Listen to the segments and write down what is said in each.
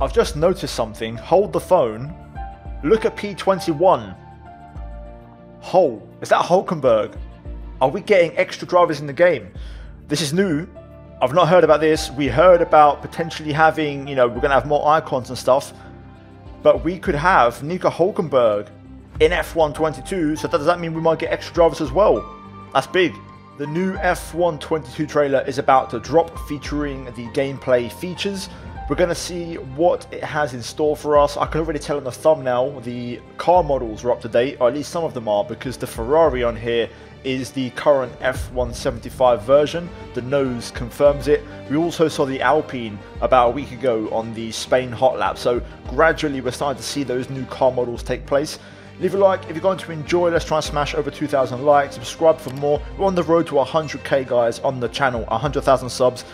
I've just noticed something. Hold the phone. Look at P21. Hole. Is that Hulkenberg? Are we getting extra drivers in the game? This is new. I've not heard about this. We heard about potentially having, you know, we're going to have more icons and stuff. But we could have Nico Hulkenberg in F122. So does that mean we might get extra drivers as well? That's big. The new F122 trailer is about to drop featuring the gameplay features. We're going to see what it has in store for us. I can already tell in the thumbnail the car models are up to date, or at least some of them are, because the Ferrari on here is the current F175 version. The nose confirms it. We also saw the Alpine about a week ago on the Spain hot lap. So gradually we're starting to see those new car models take place. Leave a like if you're going to enjoy. Let's try and smash over 2,000 likes. Subscribe for more. We're on the road to 100k guys on the channel, 100,000 subs.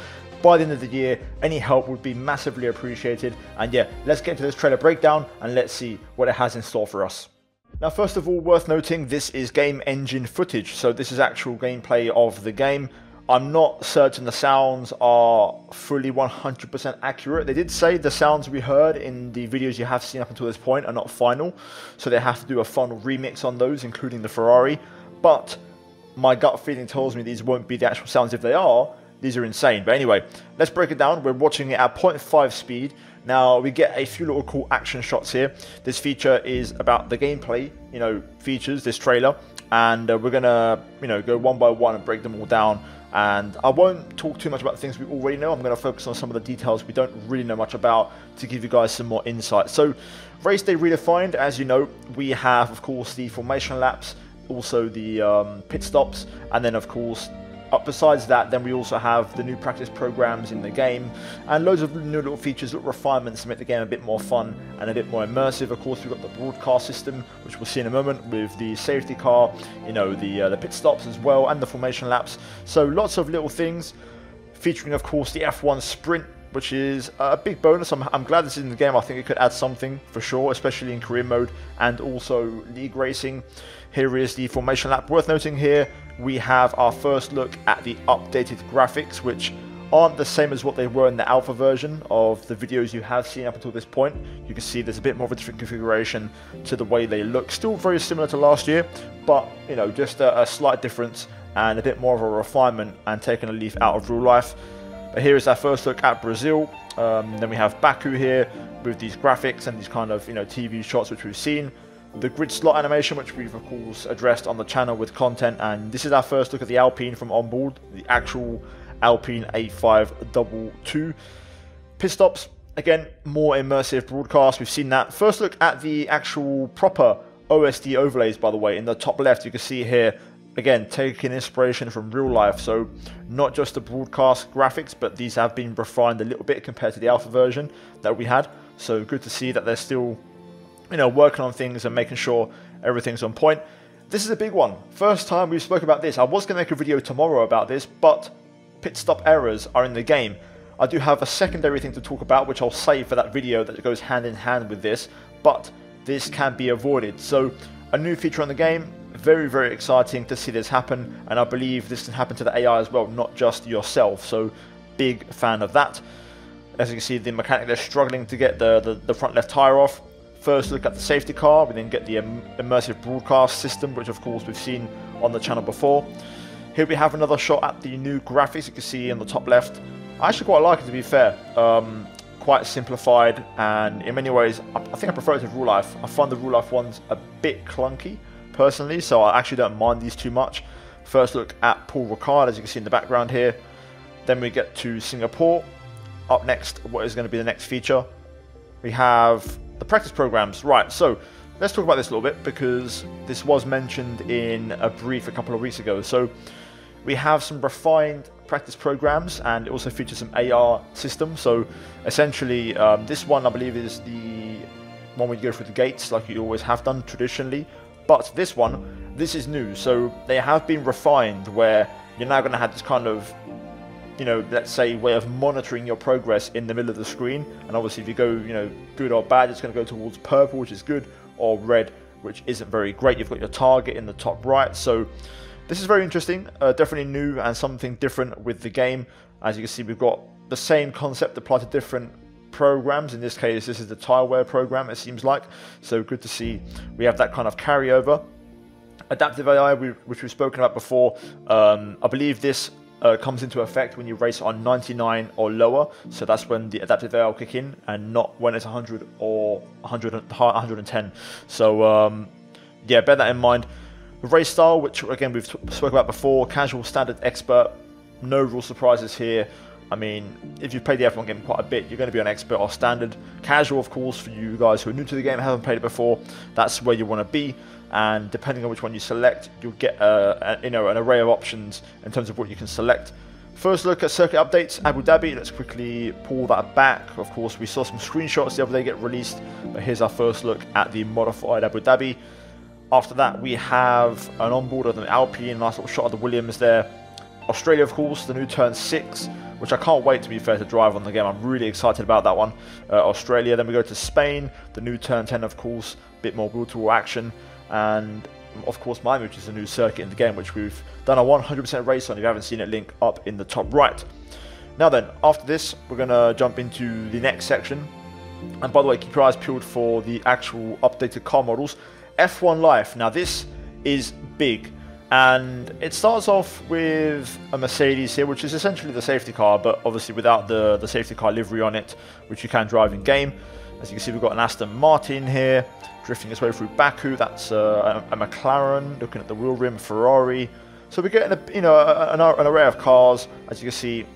By the end of the year, any help would be massively appreciated. And yeah, let's get into this trailer breakdown and let's see what it has in store for us. Now, first of all, worth noting, this is game engine footage, so this is actual gameplay of the game. I'm not certain the sounds are fully 100% accurate. They did say the sounds we heard in the videos you have seen up until this point are not final, so they have to do a final remix on those, including the Ferrari. But my gut feeling tells me these won't be the actual sounds if they are. These are insane. But anyway, let's break it down. We're watching it at 0.5 speed. Now we get a few little cool action shots here. This feature is about the gameplay, you know, features, this trailer. And uh, we're gonna, you know, go one by one and break them all down. And I won't talk too much about the things we already know. I'm going to focus on some of the details we don't really know much about to give you guys some more insight. So, race day redefined, as you know, we have, of course, the formation laps, also the um, pit stops, and then, of course, besides that, then we also have the new practice programs in the game and loads of new little features, little refinements to make the game a bit more fun and a bit more immersive. Of course, we've got the broadcast system, which we'll see in a moment with the safety car, you know, the uh, the pit stops as well, and the formation laps. So lots of little things, featuring, of course, the F1 Sprint which is a big bonus. I'm, I'm, glad this is in the game. I think it could add something for sure, especially in career mode and also league racing. Here is the formation lap. Worth noting here, we have our first look at the updated graphics, which aren't the same as what they were in the alpha version of the videos you have seen up until this point. You can see there's a bit more of a different configuration to the way they look. Still very similar to last year, but you know, just a, a slight difference and a bit more of a refinement and taking a leaf out of real life. But here is our first look at Brazil. Um, then we have Baku here with these graphics and these kind of you know TV shots which we've seen the grid slot animation, which we've of course addressed on the channel with content, and this is our first look at the Alpine from onboard, the actual Alpine A522. Pit stops, again, more immersive broadcast, we've seen that. First look at the actual proper OSD overlays, by the way, in the top left you can see here, again, taking inspiration from real life, so not just the broadcast graphics, but these have been refined a little bit compared to the alpha version that we had, so good to see that they're still you know, working on things and making sure everything's on point. This is a big one. First time we spoke about this. I was going to make a video tomorrow about this, but pit stop errors are in the game. I do have a secondary thing to talk about, which I'll save for that video that goes hand in hand with this, but this can be avoided. So, a new feature on the game, very, very exciting to see this happen, and I believe this can happen to the AI as well, not just yourself. So, big fan of that. As you can see, the mechanic, they're struggling to get the, the, the front left tyre off first look at the safety car, we then get the Im immersive broadcast system, which of course we've seen on the channel before. Here we have another shot at the new graphics you can see in the top left. I actually quite like it to be fair. Um, quite simplified and in many ways I, I think I prefer it to real life. I find the real life ones a bit clunky personally so I actually don't mind these too much. First look at Paul Ricard as you can see in the background here. Then we get to Singapore. Up next what is going to be the next feature. We have the practice programs, right, so let's talk about this a little bit because this was mentioned in a brief a couple of weeks ago. So we have some refined practice programs and it also features some AR systems. So essentially, um, this one I believe is the one you go through the gates like you always have done traditionally. But this one, this is new. So they have been refined where you're now going to have this kind of you know, let's say, way of monitoring your progress in the middle of the screen. And obviously, if you go, you know, good or bad, it's going to go towards purple, which is good, or red, which isn't very great. You've got your target in the top right. So this is very interesting, uh, definitely new and something different with the game. As you can see, we've got the same concept applied to different programs. In this case, this is the tyre wear program, it seems like. So good to see we have that kind of carryover. Adaptive AI, which we've spoken about before, um, I believe this uh, comes into effect when you race on 99 or lower. So that's when the adaptive AI will kick in, and not when it's 100 or 100, 110. So um, yeah, bear that in mind. Race style, which again we've spoken about before, casual, standard, expert. No real surprises here. I mean, if you've played the F1 game quite a bit, you're going to be an expert or standard. Casual, of course, for you guys who are new to the game, and haven't played it before, that's where you want to be. And depending on which one you select, you'll get a, a, you know an array of options in terms of what you can select. First look at circuit updates, Abu Dhabi. Let's quickly pull that back. Of course, we saw some screenshots the other day get released, but here's our first look at the modified Abu Dhabi. After that, we have an onboard of the Alpine, nice little shot of the Williams there. Australia, of course, the new turn 6, which I can't wait to be fair to drive on the game. I'm really excited about that one. Uh, Australia, then we go to Spain, the new turn 10, of course, a bit more brutal action. And of course, Miami, which is a new circuit in the game, which we've done a 100% race on. If you haven't seen it, link up in the top right. Now then, after this, we're going to jump into the next section. And by the way, keep your eyes peeled for the actual updated car models. F1 Life. Now this is big. And it starts off with a Mercedes here, which is essentially the safety car, but obviously without the, the safety car livery on it, which you can drive in game. As you can see, we've got an Aston Martin here, drifting its way through Baku. That's uh, a, a, McLaren, looking at the wheel rim, Ferrari. So we're getting a, you know, an, an array of cars. As you can see,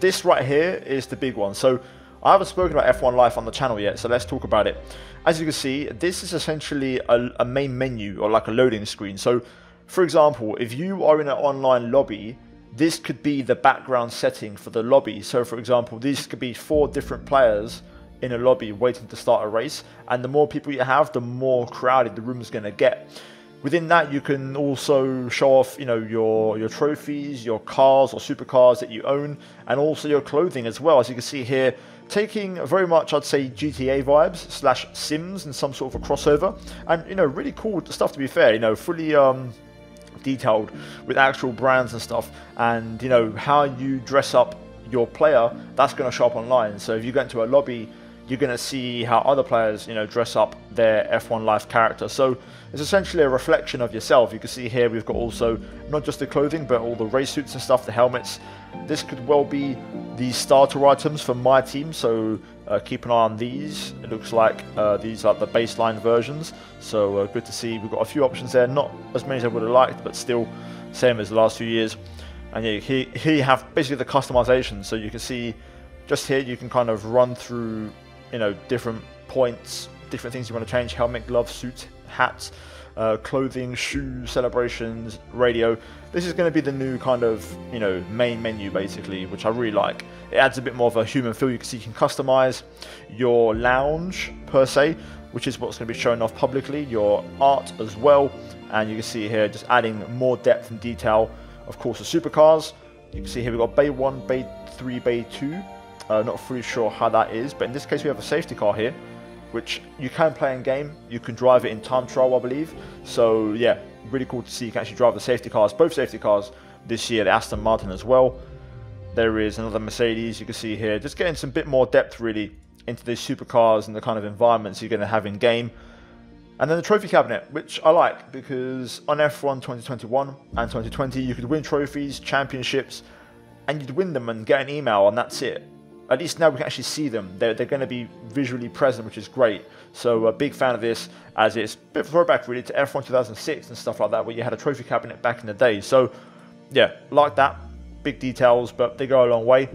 this right here is the big one. So I haven't spoken about F1 Life on the channel yet, so let's talk about it. As you can see, this is essentially a, a main menu or like a loading screen. So, for example, if you are in an online lobby, this could be the background setting for the lobby. So, for example, these could be four different players in a lobby waiting to start a race, and the more people you have, the more crowded the room is going to get. Within that, you can also show off, you know, your your trophies, your cars or supercars that you own, and also your clothing as well. As you can see here, taking very much, I'd say, GTA vibes slash Sims and some sort of a crossover, and you know, really cool stuff. To be fair, you know, fully um, detailed with actual brands and stuff, and you know how you dress up your player. That's going to show up online. So if you go into a lobby you're going to see how other players, you know, dress up their F1 Life character. So it's essentially a reflection of yourself. You can see here we've got also not just the clothing, but all the race suits and stuff, the helmets. This could well be the starter items for my team, so uh, keep an eye on these. It looks like uh, these are the baseline versions, so uh, good to see. We've got a few options there, not as many as I would have liked, but still same as the last few years. And yeah, here, here you have basically the customization, so you can see just here you can kind of run through you know different points, different things you want to change: helmet, gloves, suits, hats, uh, clothing, shoes, celebrations, radio. This is going to be the new kind of you know main menu basically, which I really like. It adds a bit more of a human feel. You can see you can customize your lounge per se, which is what's going to be shown off publicly. Your art as well, and you can see here just adding more depth and detail. Of course, the supercars. You can see here we've got Bay 1, Bay 3, Bay 2. Uh, not fully sure how that is, but in this case we have a safety car here, which you can play in game. You can drive it in time trial, I believe. So yeah, really cool to see you can actually drive the safety cars, both safety cars this year, the Aston Martin as well. There is another Mercedes you can see here, just getting some bit more depth really into these supercars and the kind of environments you're going to have in game. And then the trophy cabinet, which I like because on F1 2021 and 2020 you could win trophies, championships, and you'd win them and get an email and that's it at least now we can actually see them. They're, they're going to be visually present, which is great. So a big fan of this, as it's a bit throwback really to F1 2006 and stuff like that, where you had a trophy cabinet back in the day. So yeah, like that. Big details, but they go a long way.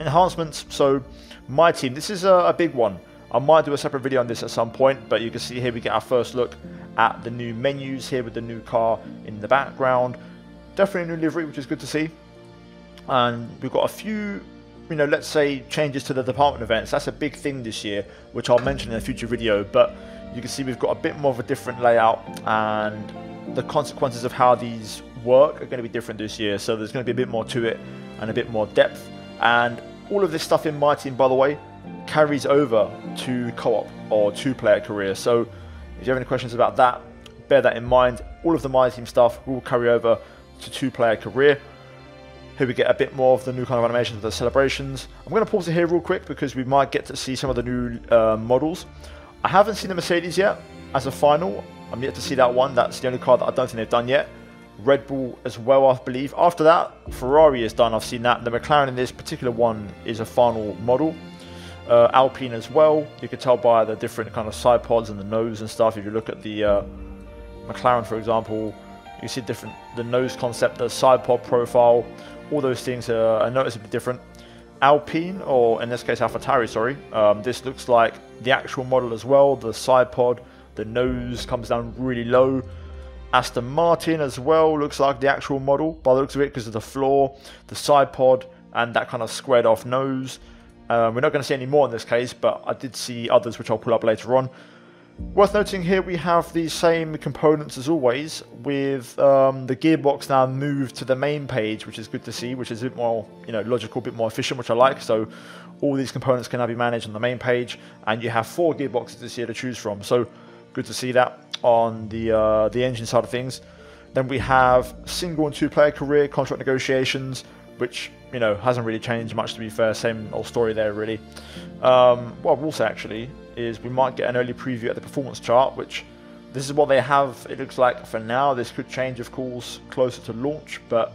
Enhancements. So my team, this is a, a big one. I might do a separate video on this at some point, but you can see here we get our first look at the new menus here with the new car in the background. Definitely a new livery, which is good to see. And we've got a few you know, let's say changes to the department events. That's a big thing this year, which I'll mention in a future video. But you can see we've got a bit more of a different layout, and the consequences of how these work are going to be different this year. So there's going to be a bit more to it and a bit more depth. And all of this stuff in my team, by the way, carries over to co-op or two-player career. So if you have any questions about that, bear that in mind. All of the my team stuff will carry over to two-player career. Here we get a bit more of the new kind of animations the celebrations. I'm going to pause it here real quick because we might get to see some of the new uh, models. I haven't seen the Mercedes yet as a final. I'm yet to see that one. That's the only car that I don't think they've done yet. Red Bull as well, I believe. After that, Ferrari is done. I've seen that. The McLaren in this particular one is a final model. Uh, Alpine as well. You can tell by the different kind of side pods and the nose and stuff. If you look at the uh, McLaren, for example, you see different the nose concept, the side pod profile, all those things are, are noticeably different. Alpine, or in this case AlphaTauri, sorry, um, this looks like the actual model as well. The side pod, the nose comes down really low. Aston Martin as well looks like the actual model by the looks of it because of the floor, the side pod, and that kind of squared off nose. Um, we're not going to see any more in this case, but I did see others which I'll pull up later on. Worth noting here we have the same components as always with um, the gearbox now moved to the main page which is good to see which is a bit more you know logical, a bit more efficient which I like so all these components can now be managed on the main page and you have four gearboxes this year to choose from so good to see that on the uh, the engine side of things. Then we have single and two player career contract negotiations which you know hasn't really changed much to be fair same old story there really. Um, will say actually is we might get an early preview at the performance chart, which this is what they have, it looks like for now. This could change, of course, closer to launch, but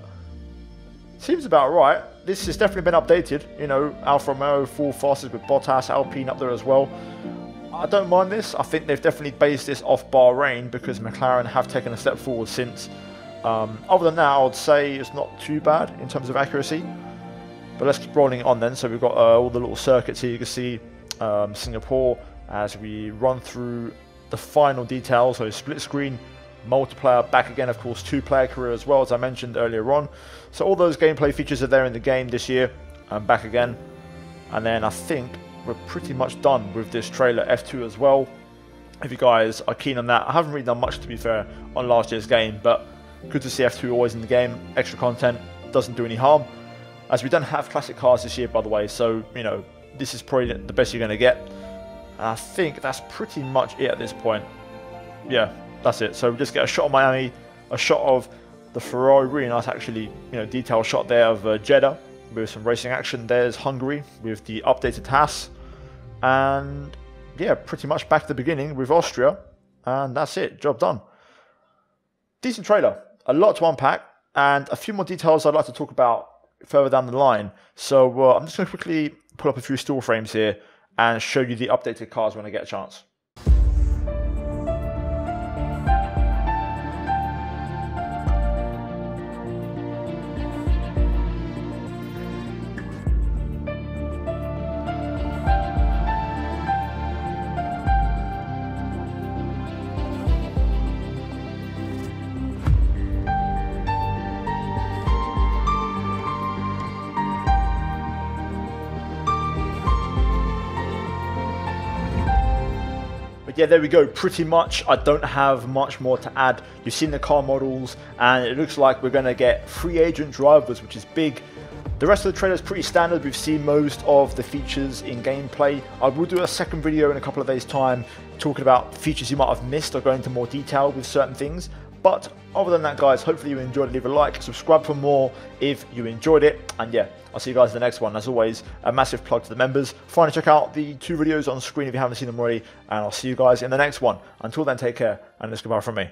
seems about right. This has definitely been updated. You know, Alfa Romeo full fastest with Bottas, Alpine up there as well. I don't mind this. I think they've definitely based this off Bahrain because McLaren have taken a step forward since. Um, other than that, I would say it's not too bad in terms of accuracy. But let's keep rolling on then. So we've got uh, all the little circuits here. You can see um, Singapore, as we run through the final details. So split screen, multiplayer, back again, of course, two player career as well, as I mentioned earlier on. So all those gameplay features are there in the game this year. and back again. And then I think we're pretty much done with this trailer F2 as well. If you guys are keen on that, I haven't really done much to be fair on last year's game, but good to see F2 always in the game. Extra content doesn't do any harm. As we don't have classic cars this year, by the way, so you know this is probably the best you're going to get. I think that's pretty much it at this point. Yeah, that's it. So we just get a shot of Miami, a shot of the Ferrari, really nice actually, you know, detailed shot there of uh, Jeddah with some racing action. There's Hungary with the updated Haas. And yeah, pretty much back to the beginning with Austria. And that's it, job done. Decent trailer, a lot to unpack, and a few more details I'd like to talk about further down the line. So uh, I'm just going to quickly pull up a few still frames here and show you the updated cars when I get a chance. Yeah, there we go. Pretty much, I don't have much more to add. You've seen the car models, and it looks like we're going to get free agent drivers, which is big. The rest of the trailer is pretty standard. We've seen most of the features in gameplay. I will do a second video in a couple of days' time talking about features you might have missed or go into more detail with certain things. But other than that, guys, hopefully you enjoyed. Leave a like, subscribe for more if you enjoyed it. And yeah, I'll see you guys in the next one. As always, a massive plug to the members. Finally, check out the two videos on screen if you haven't seen them already. And I'll see you guys in the next one. Until then, take care. And it's goodbye from me.